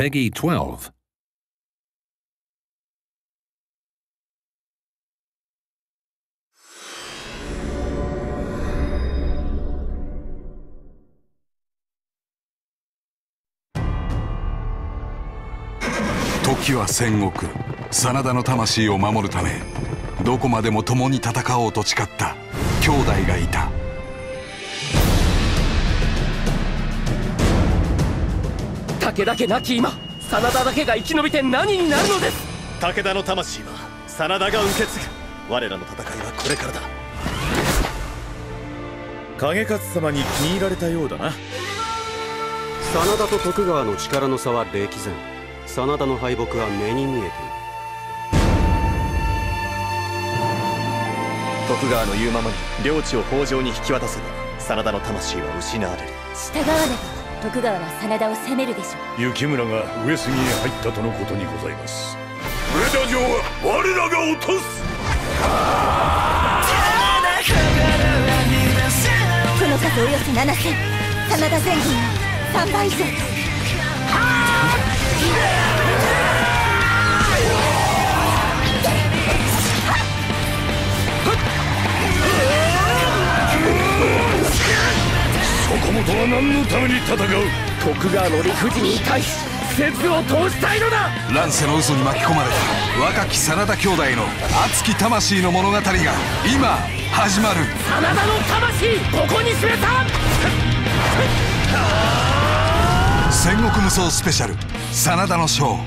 Peggy 12. 時は戦国真田の魂を守るためどこまでも共に戦おうと誓った兄弟がいた武田家亡き今真田だけが生き延びて何になるのです。武田の魂は真田が受け継ぐ。我らの戦いはこれからだ。景勝様に気に入られたようだな。真田と徳川の力の差は歴然。真田の敗北は目に見えている。徳川の言うままに領地を北条に引き渡せば真田の魂は失われる。従わねば徳川は真田を攻めるでしょう。幸村が上杉へ入ったとのことにございます。上田城は我らが落とす。その数およそ7000真田全軍の3倍以上とは何のために戦う。徳川の理不尽に対し節を投じたいのだ。乱世の嘘に巻き込まれた若き真田兄弟の熱き魂の物語が今始まる。真田の魂ここに据えた戦国無双スペシャル真田の章